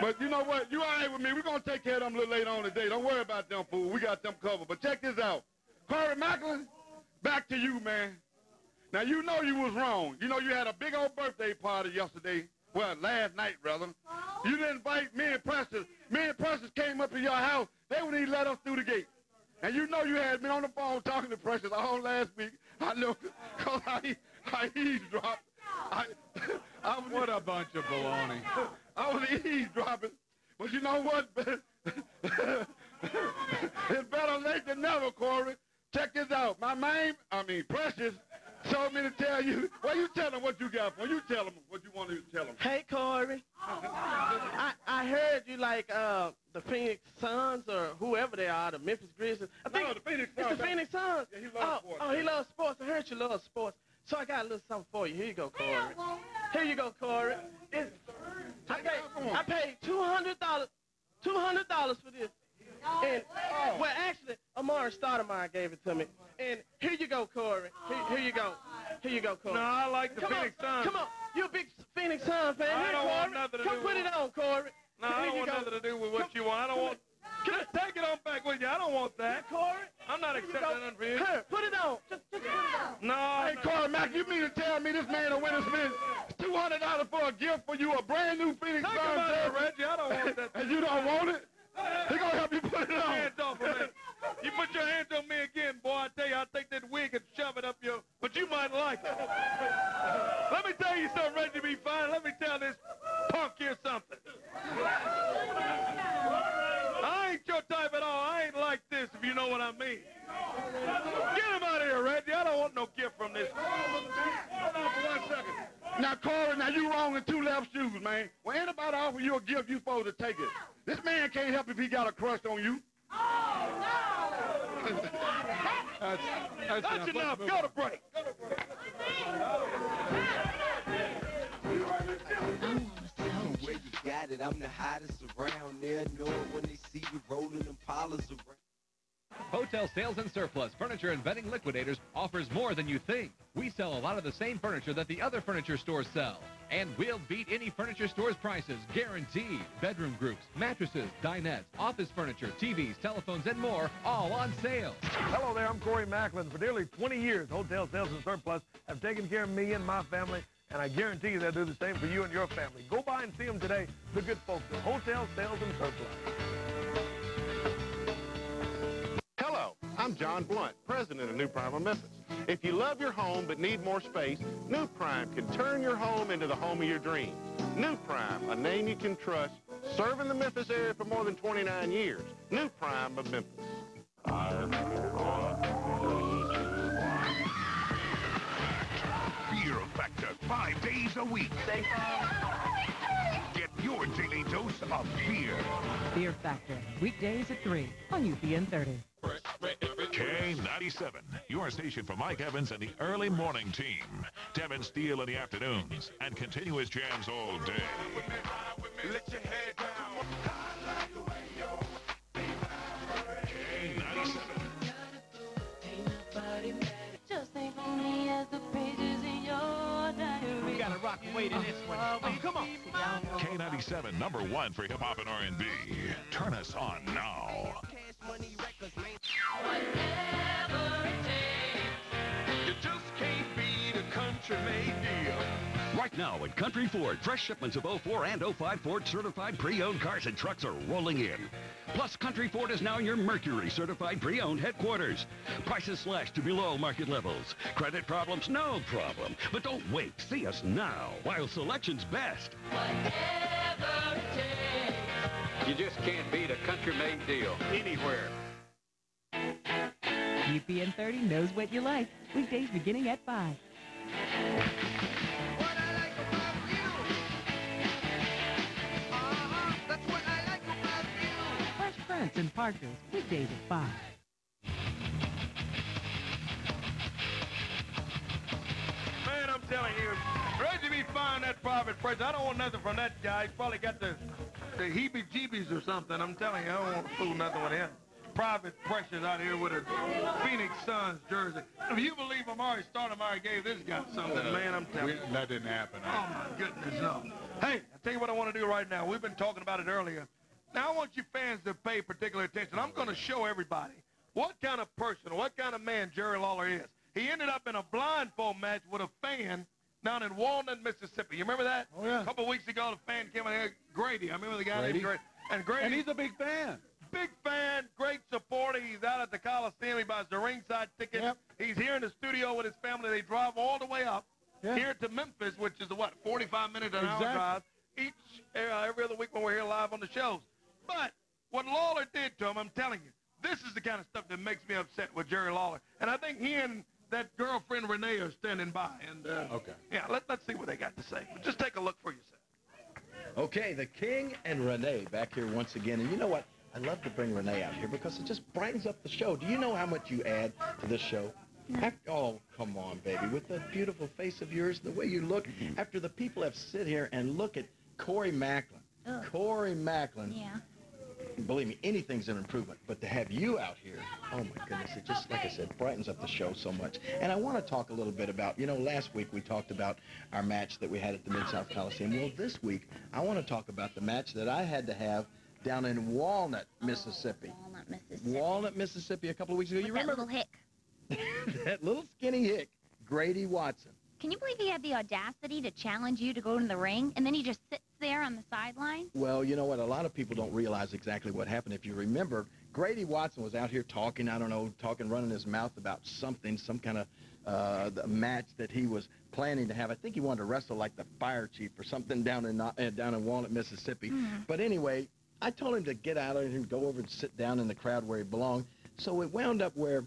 But you know what? You all right with me. We're going to take care of them a little later on today. Don't worry about them fools. We got them covered. But check this out. Corey Maclin, back to you, man. Now, you know you was wrong. You know you had a big old birthday party yesterday. Well, last night, brother. You didn't invite me and Precious. Me and Precious came up to your house. They wouldn't even let us through the gate. And you know you had me on the phone talking to Precious all last week. I know, because I, I eavesdropped. I, I was, what a bunch of baloney. I was eavesdropping. But you know what? it's better late than never, Corey. Check this out. My man, I mean, Precious, told me to tell you. Well, you tell them what you got for. You tell you want to tell them. Hey, Corey. I, I heard you like uh, the Phoenix Suns or whoever they are, the Memphis Grizzlies. I think no, the Phoenix Suns. It's the Phoenix Suns. Yeah, he loves oh, sports. Oh, he loves sports. I heard you love sports. So I got a little something for you. Here you go, Corey. Here you go, Corey. It's, I paid, I paid two hundred dollars, two hundred dollars for this. And oh, well, actually, Amar'e Stoudemire gave it to me. And here you go, Corey. Here, here you go. Here you go, Corey. No, I like the Come Phoenix on, Suns. Come on, you a big Phoenix Suns fan. I Here, don't Corey. want nothing to Come do put with it on, Corey. No, I don't want go. nothing to do with what you want. I don't want. Just take it on back with you. I don't want that. Corey. I'm not accepting nothing for you. Here, put it on. Just, just put it on. No. Hey, Corey Mack, you mean to tell me this man will win us spend $200 for a gift for you, a brand new Phoenix Suns jersey? Reggie. I don't want that. and you don't want it? He gonna help you put it on. Hands off of me. You put your hands on me again, boy. I tell you, I'll take that wig and shove it up your. But you might like it. Let me tell you something, Reggie. Be fine. Let me tell this punk here something. I ain't your type at all. I ain't like this, if you know what I mean. Get him out of here, Reggie. I don't want no gift from this. Hold on for one second. Now, Corey, now you wrong in two left shoes, man. When anybody offer you a gift, you supposed to take it. This man can't help if he got a crush on you. Oh, that's, that's, That's enough. Go to break. Where you got it, I'm the hottest around there. Know it when they see you rolling them polars around. Hotel Sales and Surplus Furniture and Bedding Liquidators offers more than you think. We sell a lot of the same furniture that the other furniture stores sell. And we'll beat any furniture store's prices, guaranteed. Bedroom groups, mattresses, dinettes, office furniture, TVs, telephones, and more, all on sale. Hello there, I'm Corey Maclin. For nearly 20 years, Hotel Sales and Surplus have taken care of me and my family, and I guarantee you they'll do the same for you and your family. Go by and see them today, the good folks at Hotel Sales and Surplus. I'm John Blunt, president of New Prime of Memphis. If you love your home but need more space, New Prime can turn your home into the home of your dreams. New Prime, a name you can trust, serving the Memphis area for more than 29 years. New Prime of Memphis. Fear Factor, five days a week. Get your daily dose of fear. Fear Factor, weekdays at 3 on UPN 30. K97, your station for Mike Evans and the early morning team. Devin Steele in the afternoons and continuous jams all day. Let your head down. Just think of me as the pages in your diary. We gotta rock and wait in this one. Oh, come on. K97, number one for hip hop and R&B. Turn us on now. You just can't beat a country-made deal. Right now at Country Ford, fresh shipments of 04 and 05 Ford certified pre-owned cars and trucks are rolling in. Plus, Country Ford is now your Mercury certified pre-owned headquarters. Prices slashed to below market levels. Credit problems? No problem. But don't wait. See us now while selection's best. Whatever it takes. You just can't beat a country-made deal anywhere. UPN 30 knows what you like. Weekdays beginning at 5. Fresh Prince and Partners, weekdays at 5. Man, I'm telling you, Reggie B. Fine that private pressure. I don't want nothing from that guy. He's probably got the the heebie-jeebies or something. I'm telling you, I don't want to fool nothing with him. Private pressures out here with a Phoenix Suns jersey. If you believe Amar'e Stoudemire gave this guy something, uh, man, I'm telling you. We- that didn't happen. Oh, my goodness, no. Hey, I tell you what I want to do right now. We've been talking about it earlier. Now, I want you fans to pay particular attention. I'm going to show everybody what kind of person, what kind of man Jerry Lawler is. He ended up in a blindfold match with a fan down in Walnut, Mississippi. You remember that? Oh, yeah. A couple weeks ago, the fan came in here, Grady. I remember the guy Grady? named Grady. And Grady. And he's a big fan. Big fan, great supporter. He's out at the Coliseum. He buys the ringside ticket. He's here in the studio with his family. They drive all the way up Yeah. here to Memphis, which is a, what, 45 minute an Exactly. hour drive each uh, every other week when we're here live on the shows. But what Lawler did to him, I'm telling you, this is the kind of stuff that makes me upset with Jerry Lawler. And I think he and that girlfriend Renee are standing by. And uh, Okay. yeah, let, let's see what they got to say. Just take a look for yourself. Okay, the King and Renee back here once again. And you know what? I love to bring Renee out here because it just brightens up the show. Do you know how much you add to this show? After, oh, come on, baby. With that beautiful face of yours, the way you look, mm-hmm. after the people have sit here and look at Corey Maclin. Ugh. Corey Maclin. Yeah. Believe me, anything's an improvement. But to have you out here, oh my goodness, it just, like I said, brightens up the show so much. And I want to talk a little bit about, you know, last week we talked about our match that we had at the Mid-South Coliseum. Well, this week, I want to talk about the match that I had to have down in Walnut, Mississippi. Walnut, Mississippi. Walnut, Mississippi, a couple of weeks ago. With You that remember little hick. that little skinny hick, Grady Watson. Can you believe he had the audacity to challenge you to go in the ring, and then he just sits there on the sideline? Well, you know what? A lot of people don't realize exactly what happened. If you remember, Grady Watson was out here talking, I don't know, talking, running his mouth about something, some kind of uh, match that he was planning to have. I think he wanted to wrestle like the fire chief or something down in uh, down in Walnut, Mississippi. But anyway, I told him to get out of here and go over and sit down in the crowd where he belonged. So it wound up where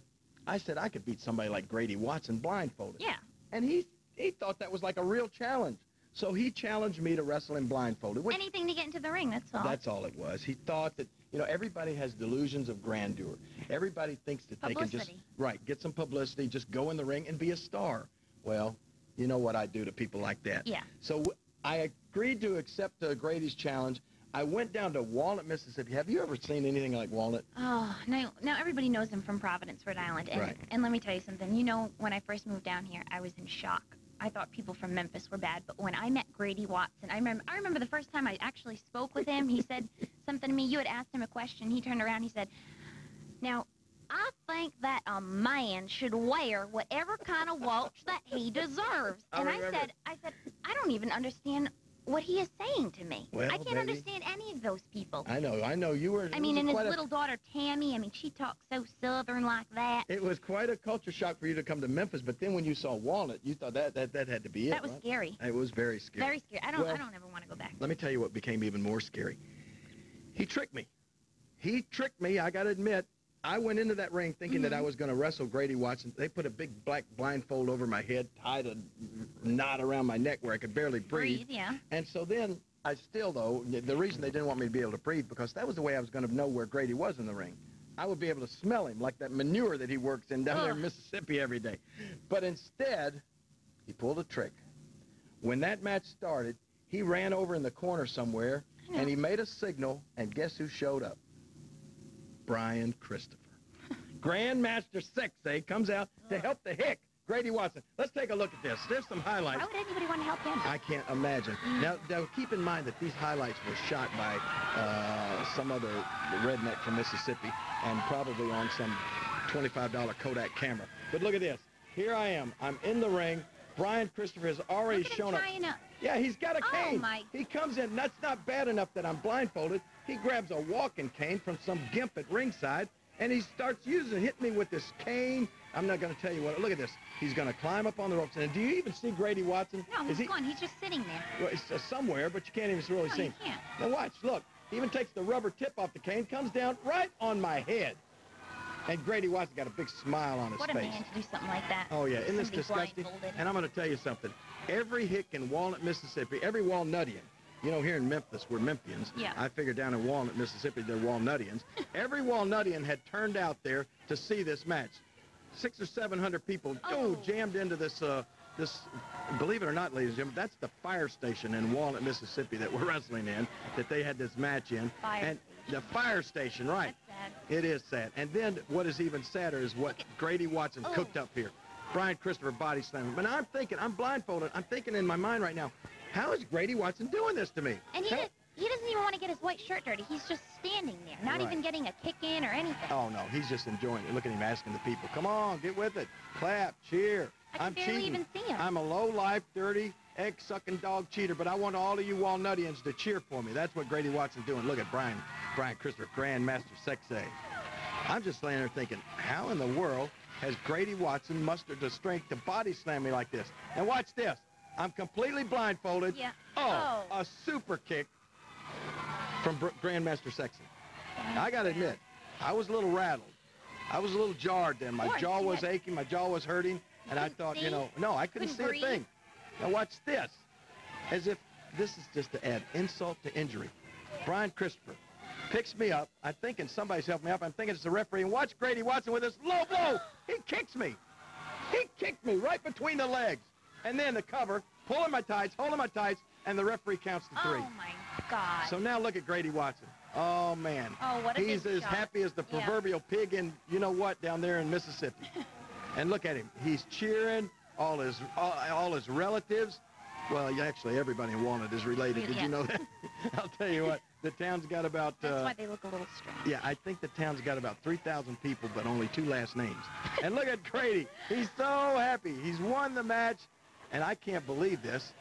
I said I could beat somebody like Grady Watson blindfolded. Yeah. And he he thought that was like a real challenge. So he challenged me to wrestle him blindfolded. which- Anything to get into the ring, that's all. that's all it was. He thought that, you know, everybody has delusions of grandeur. Everybody thinks that they can just, right, get some publicity, just go in the ring and be a star. Well, you know what I do to people like that. Yeah. So w- I agreed to accept uh, Grady's challenge. I went down to Walnut, Mississippi. Have you ever seen anything like Walnut? Oh, now, now everybody knows him from Providence, Rhode Island. And, Right. and let me tell you something. You know, when I first moved down here, I was in shock. I thought people from Memphis were bad, but when I met Grady Watson, I remember, I remember the first time I actually spoke with him. He said something to me. You had asked him a question. He turned around. He said, "Now, I think that a man should wear whatever kind of watch that he deserves." I and I said, "I said I don't even understand what he is saying to me. Well, I can't baby. understand any of those people." I know, I know. You were. I mean, and his quite a- little daughter Tammy. I mean, she talks so southern like that. It was quite a culture shock for you to come to Memphis, but then when you saw Walnut, you thought that that, that had to be it. That was right? scary. It was very scary. Very scary. I don't. Well, I don't ever want to go back. Let me tell you what became even more scary. He tricked me. He tricked me. I got to admit. I went into that ring thinking that I Mm-hmm. was going to wrestle Grady Watson. They put a big black blindfold over my head, tied a knot around my neck where I could barely breathe. Breathe, yeah. And so then I still, though, the reason they didn't want me to be able to breathe because that was the way I was going to know where Grady was in the ring. I would be able to smell him like that manure that he works in down there in Mississippi every day. But instead, he pulled a trick. When that match started, he ran over in the corner somewhere and he made a signal, and guess who showed up? Brian Christopher. Grandmaster Sexay comes out to help the hick, Grady Watson. Let's take a look at this. There's some highlights. Why would anybody want to help him? I can't imagine. Now, now, keep in mind that these highlights were shot by uh, some other redneck from Mississippi and probably on some $25 Kodak camera. But look at this. Here I am. I'm in the ring. Brian Christopher has already Look at him shown up. trying Yeah, he's got a Oh, cane. my- He comes in. That's not bad enough that I'm blindfolded. He grabs a walking cane from some gimp at ringside, and he starts using, it, hitting me with this cane. I'm not going to tell you what. Look at this. He's going to climb up on the ropes. And do you even see Grady Watson? No, Is he's he? gone. He's just sitting there. Well, it's uh, somewhere, but you can't even really No, see you him. can't. Now watch, look. He even takes the rubber tip off the cane, comes down right on my head. And Grady Watson got a big smile on his face. What a man to do something like that. Oh, yeah. Isn't this disgusting? And I'm going to tell you something. Every hick in Walnut, Mississippi, every Walnutian, you know, here in Memphis, we're Memphians. Yeah. I figured down in Walnut, Mississippi, they're Walnutians. every Walnutian had turned out there to see this match. Six or seven hundred people, oh, jammed into this, uh, this, believe it or not, ladies and gentlemen, that's the fire station in Walnut, Mississippi that we're wrestling in, that they had this match in. Fire and the fire station, right. Sad. It is sad. And then what is even sadder is what Grady Watson Oh. cooked up here. Brian Christopher body slamming. But I'm thinking, I'm blindfolded. I'm thinking in my mind right now, how is Grady Watson doing this to me? And he, How- does, he doesn't even want to get his white shirt dirty. He's just standing there, not Right. even getting a kick in or anything. Oh, no, he's just enjoying it. Look at him asking the people, come on, get with it. Clap, cheer. I can am barely cheating. even see him. I'm a low-life, dirty, egg-sucking dog cheater, but I want all of you Walnutians to cheer for me. That's what Grady Watson's doing. Look at Brian, Brian Christopher, Grandmaster Sexay. I'm just laying there thinking, how in the world has Grady Watson mustered the strength to body slam me like this? And watch this. I'm completely blindfolded. Yeah. Oh, oh, a super kick from Br- Grandmaster Sexay. I got to admit, I was a little rattled. I was a little jarred then. My jaw was had- aching. My jaw was hurting. And I thought, you know, no, I couldn't, Couldn't see a thing. Now watch this. As if this is just to add insult to injury. Brian Christopher picks me up. I'm thinking somebody's helping me up. I'm thinking it's the referee. And watch Grady Watson with this low blow. He kicks me. He kicked me right between the legs. And then the cover, pulling my tights, holding my tights, and the referee counts to three. Oh my God. So now look at Grady Watson. Oh, man. Oh, what a He's as shot. happy as the Yeah. proverbial pig in you know what down there in Mississippi. and look at him. He's cheering. All his all, all his relatives. Well, actually, everybody in Walnut is related. Did Yeah. you know that? I'll tell you what. The town's got about. That's uh, why they look a little strange. yeah, I think the town's got about 3,000 people, but only two last names. And look at Grady. He's so happy. He's won the match, and I can't believe this.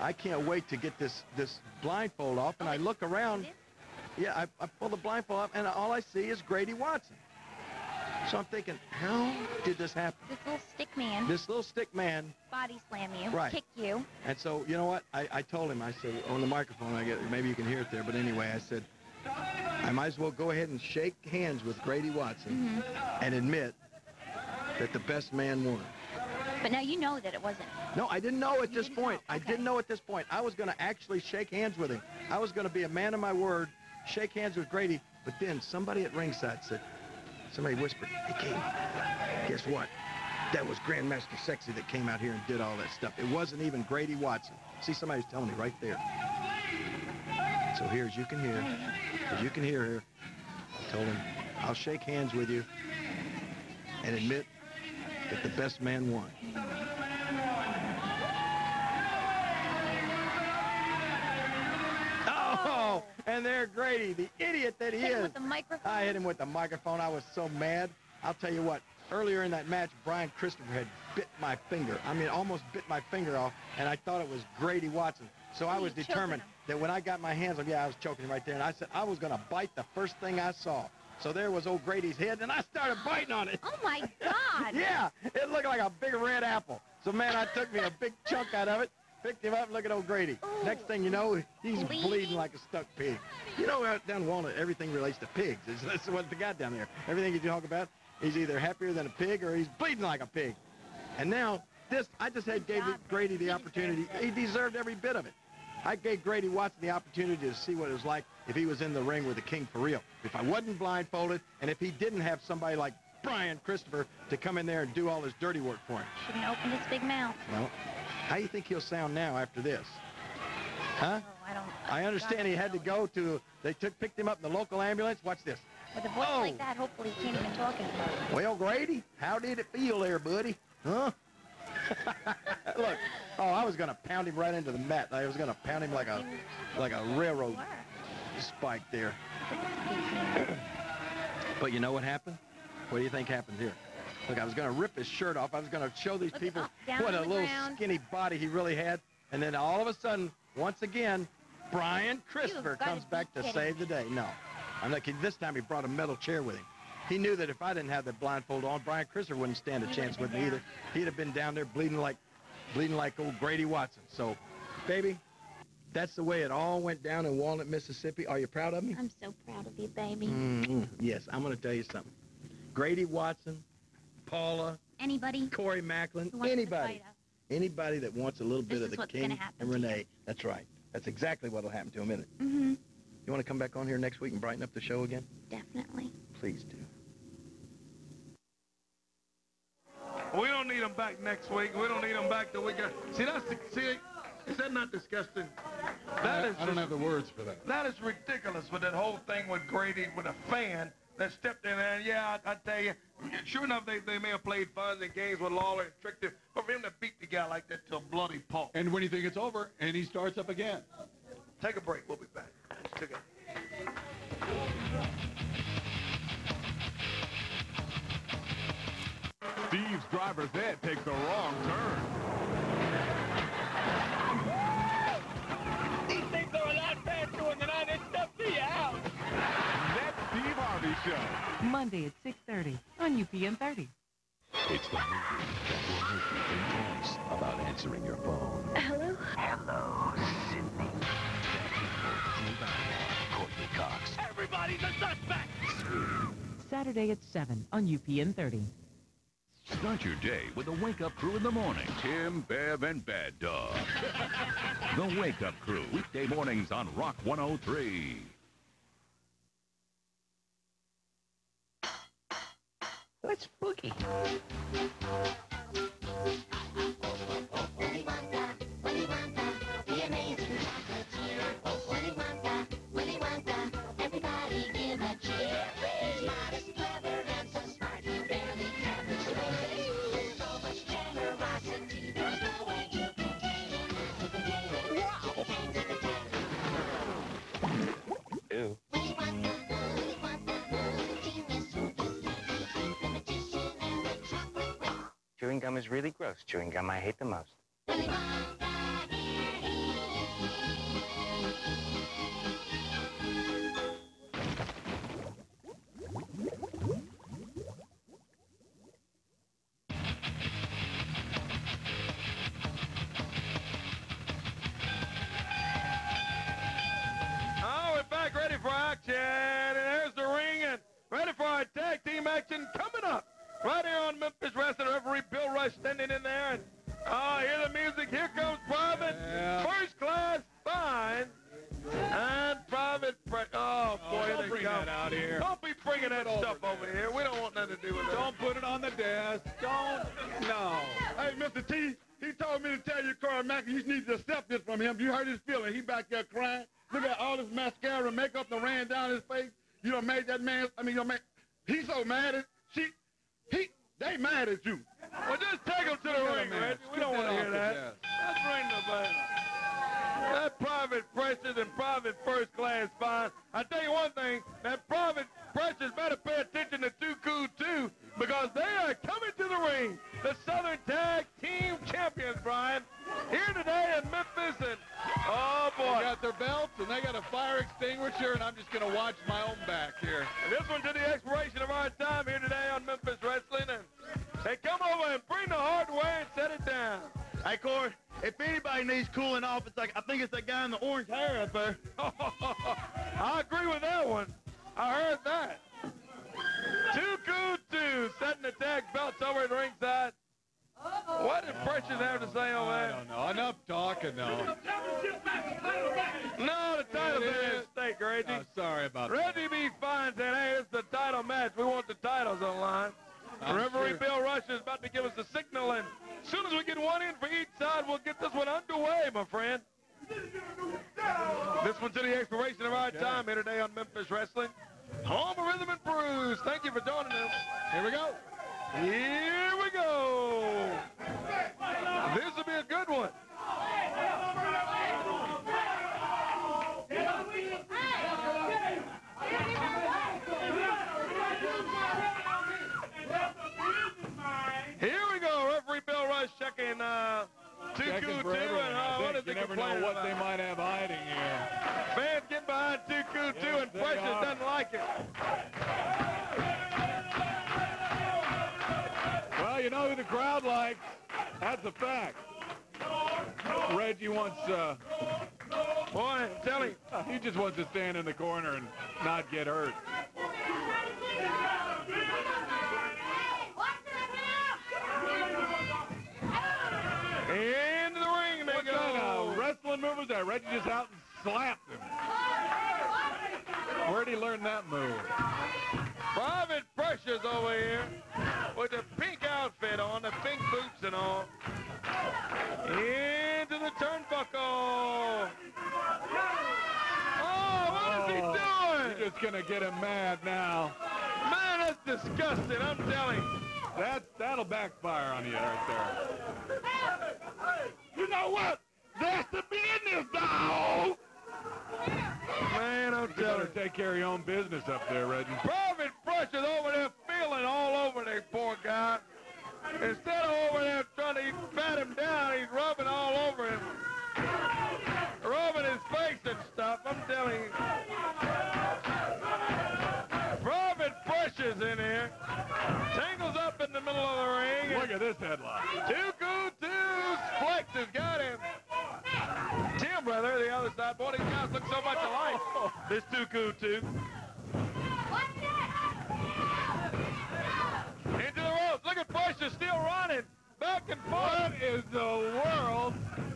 I can't wait to get this, this blindfold off, and I look around. Yeah, I, I pull the blindfold off, and all I see is Grady Watson. So I'm thinking, how did this happen? This little stick man This little stick man body slam you, Right. kick you. and so, you know what? I, I told him, I said, on the microphone, I get, maybe you can hear it there, but anyway, I said, I might as well go ahead and shake hands with Grady Watson mm-hmm. and admit that the best man won. But now you know that it wasn't. No, I didn't know at this point. I didn't know at this point. I was going to actually shake hands with him. I was going to be a man of my word, shake hands with Grady. But then somebody at ringside said, somebody whispered, hey, King, guess what? That was Grandmaster Sexay that came out here and did all that stuff. It wasn't even Grady Watson. See, somebody's telling me right there. So here, as you can hear, as you can hear here, I told him, I'll shake hands with you and admit that the best man won. Oh, and there Grady, the idiot that he Hit him is. with the microphone. I hit him with the microphone. I was so mad. I'll tell you what, earlier in that match, Brian Christopher had bit my finger. I mean, almost bit my finger off, and I thought it was Grady Watson. So I was determined that when I got my hands on, yeah, I was choking him right there, and I said I was going to bite the first thing I saw. So there was old Grady's head, and I started biting on it. Oh my God. yeah, it looked like a big red apple. So man, I took me a big chunk out of it, picked him up, look at old Grady. Next thing you know, he's bleeding, Bleeding? like a stuck pig. You know, out down in Walnut, everything relates to pigs. It's- That's what they got down there. Everything you talk about, he's either happier than a pig or he's bleeding like a pig. And now, this, I just had gave Grady the opportunity. He deserved every bit of it. I gave Grady Watson the opportunity to see what it was like if he was in the ring with the king for real. If I wasn't blindfolded, and if he didn't have somebody like Brian Christopher to come in there and do all his dirty work for him. Shouldn't opened his big mouth. Well, how do you think he'll sound now after this? Huh? Oh, I don't. I understand he had to go to, they took picked him up in the local ambulance. Watch this. With a voice Oh. like that, hopefully he can't even talk anymore. Well, Grady, how did it feel there, buddy? Huh? Look, oh, I was going to pound him right into the mat. I was going to pound him like a like a railroad spike there. but you know what happened? What do you think happened here? Look, I was going to rip his shirt off. I was going to show these people up, what a little ground. skinny body he really had. And then all of a sudden, once again, Brian Christopher gotta comes back to save the day. No, I'm not kidding. This time he brought a metal chair with him. He knew that if I didn't have the blindfold on, Brian Christopher wouldn't stand a He chance with me either. He'd have been down there bleeding like, bleeding like old Grady Watson. So, baby, That's the way it all went down in Walnut, Mississippi. Are you proud of me? I'm so proud of you, baby. Mm-mm. Yes, I'm going to tell you something. Grady Watson, Paula, Anybody? Corey Maclin, who wants to anybody, anybody that wants a little This bit of the King and. Renee. That's right. That's exactly what will happen to him, isn't it? Mm-hmm. You want to come back on here next week and brighten up the show again? Definitely. Please do. We don't need them back next week. We don't need them back the week. See, that's the, see, is that not disgusting? That I, is I don't just- have the words for that. That is ridiculous with that whole thing with Grady, with a fan that stepped in there. And yeah, I, I tell you, sure enough, they, they may have played fun and games with Lawler and tricked him, but for him to beat the guy like that to a bloody pulp. And when you think it's over, and he starts up again. Take a break. We'll be back. Take a- Steve's driver's ed takes a wrong turn. These things are a lot faster when they're not in stuff to you out. That's Steve Harvey Show. Monday at 6.30 on UPN 30. It's the movie that will make you think twice about answering your phone. Hello? Hello, Sydney. Drew Courteney Cox. Everybody's a suspect. Saturday at 7 on UPN 30. Start your day with the Wake Up Crew in the morning. Tim, Bev, and Bad Dog. the Wake Up Crew, weekday mornings on Rock 103. Let's boogie. Gum is really gross. Chewing gum I hate the most. This one to the expiration of our time here today on Memphis Wrestling, and they come over and bring the hardware and set it down. Hey, Corey, if anybody needs cooling off, it's like, I think it's that guy in the orange hair up there. I agree with that one. I heard that. Too Cool 2 setting the tag belts over at ringside. What did Precious have to say on that? I don't know. Enough talking, though. No, the title It in is. at stake, Reggie. Oh, sorry about that. Reggie B. Fine said, hey, it's the title match. We want the titles on line. I'm Referee sure. Bill Rush is about to give us the signal, and as soon as we get one in for each side, we'll get this one underway, my friend. This one to the expiration of our time here today on Memphis Wrestling. Home of Rhythm and Bruce. Thank you for joining us. Here we go. Here we go. This will be a good one. Here we go. Referee Bill Rush checking uh, two Checking coup two, for everything, and uh, what think. You never know what about? they might have hiding here. Fans get behind Too Cool 2, and Precious doesn't like it. Know who the crowd likes. That's a fact. Reggie wants uh, Boy, I'm telling you. He just wants to stand in the corner and not get hurt. Into the ring they What go. kind of wrestling move was that? Reggie just out and slapped him. Where'd he learn that move? Private Precious over here with the pink outfit on, the pink boots and all. Into the turnbuckle. Oh, what is he oh, doing? You're just gonna get him mad now. Man, that's disgusting. I'm telling you. That that'll backfire on you right there. You know what? That's the business, dog. Man, I'm You telling better you. take care of your own business up there, Reggie. Precious over there feeling all over that poor guy. Instead of over there trying to pat him down, he's rubbing all over him. Rubbing his face and stuff. I'm telling you. Private Precious in here. Tangles up in the middle of the ring. Look at this headlock. Two good twos. Flex has got him. Tim, brother, the other side. Boy, these guys look so much alike. This Too Cool 2. Into the ropes. Look at Precious still running. Back and forth. What is the world?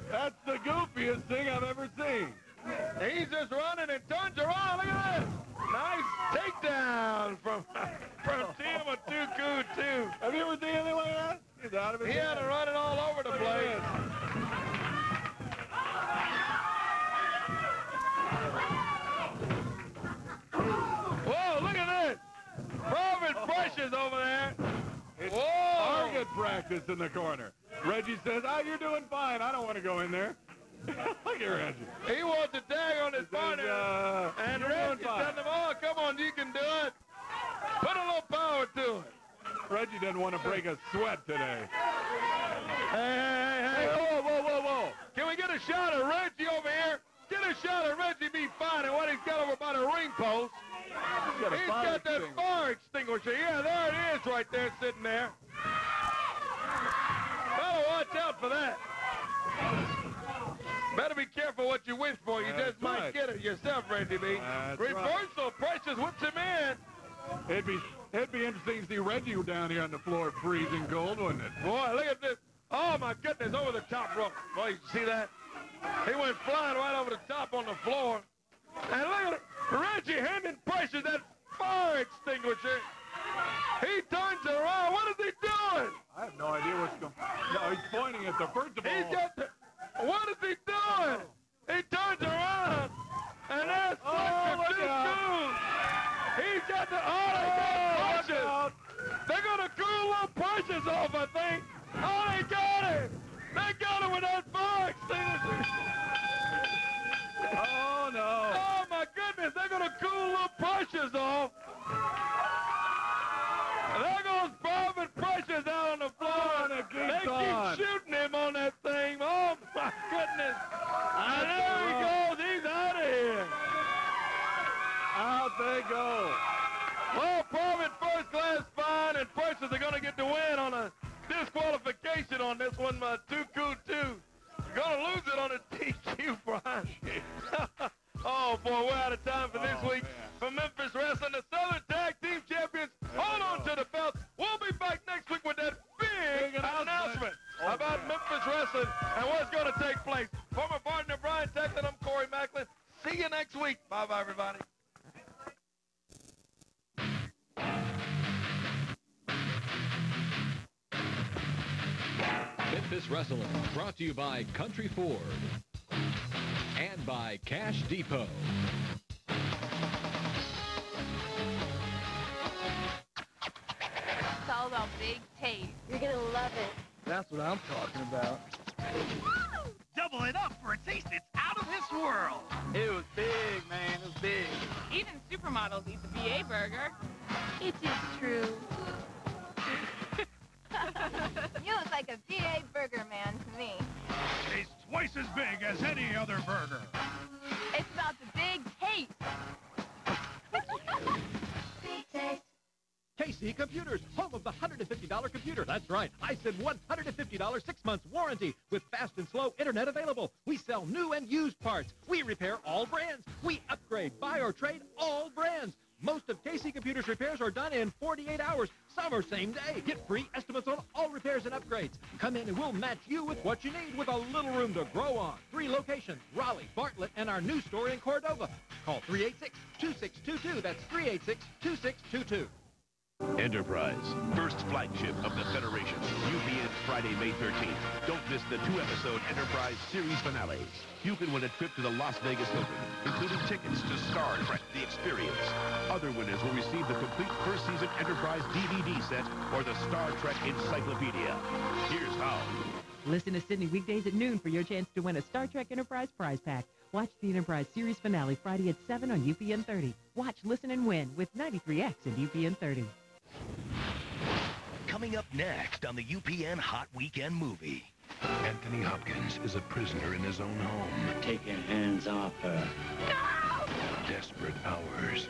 That's the goofiest thing I've ever seen. He's just running and turns around. Look at this. Nice takedown from from Too Cool 2. Have you ever seen anything like that? He's out of his He had head. it running all over the place. Whoa, look at this. Private Precious over there. It's Whoa. target practice in the corner. Reggie says, oh, you're doing fine. I don't want to go in there. Look at Reggie. He wants to tag on his partner. uh, and you're Reggie doing fine. telling him, oh, come on, you can do it. Put a little power to it. Reggie doesn't want to break a sweat today. Hey, hey, hey, hey, whoa, whoa, whoa, whoa. Can we get a shot of Reggie over here? Get a shot of Reggie B. Fine and what he's got over by the ring post. got a He's got that fire extinguisher. Yeah, there it is right there sitting there. Better for that. Better be careful what you wish for. You That's just might right. get it yourself, Reggie B. That's right. Reversal. Precious whips him in. It'd be it'd be interesting to see Reggie down here on the floor freezing cold, wouldn't it? Boy, look at this. Oh, my goodness, over the top rope. Boy, you see that? He went flying right over the top on the floor. And look at it. Reggie handing Precious that fire extinguisher. He turns around. What is he doing? I have no idea what's going. No, he's pointing at the first of all. He's got the... What is he doing? He turns around. And there's Oh, Fletcher, look two out. He's oh, oh, got the... Oh, they got They're going to cool little Precious off, I think. Oh, they got him. They got him with that extinguisher. Oh no! Oh my goodness, they're gonna cool little Precious off. On. shooting him on that thing. Oh my goodness. And there he goes. He's out of here. Out they go. Well, Private first class fine and Precious are gonna get the win on a disqualification on this one, uh, Too Cool 2. Gonna lose it on a DQ, Brian. oh boy, we're out of time for this Oh, week. man. For Memphis Wrestling, the Southern Tag Team Champions, hold on to the belt. We'll be back next week with that big, Big announcement. announcement Oh, about man. Memphis Wrestling and what's gonna take place. Former partner Brian Texan, I'm Corey Maclin. See you next week. Bye bye, everybody. Memphis Wrestling, brought to you by Country Ford and by Cash Depot. Big taste. You're gonna love it. That's what I'm talking about. Double it up for a taste that's out of this world. It was big, man. It was big. Even supermodels eat the BA burger. It is true. you look like a VA burger man to me. Tastes twice as big as any other burger. It's about the big taste. KC Computers, home of the $150 computer. That's right. I said $150 six months warranty with fast and slow internet available. We sell new and used parts. We repair all brands. We upgrade, buy, or trade all brands. Most of KC Computers repairs are done in 48 hours. Some are same day. Get free estimates on all repairs and upgrades. Come in and we'll match you with what you need with a little room to grow on. Three locations, Raleigh, Bartlett, and our new store in Cordova. Call 386-2622. That's 386-2622. Enterprise, first flagship of the Federation. UPN Friday, May 13th. Don't miss the two-episode Enterprise series finale. You can win a trip to the Las Vegas Hilton, including tickets to Star Trek The Experience. Other winners will receive the complete first season Enterprise DVD set or the Star Trek Encyclopedia. Here's how. Listen to Sydney weekdays at noon for your chance to win a Star Trek Enterprise prize pack. Watch the Enterprise series finale Friday at 7 on UPN 30. Watch, listen, and win with 93X and UPN 30. Coming up next on the UPN Hot Weekend Movie. Anthony Hopkins is a prisoner in his own home. Take your hands off her. Desperate hours.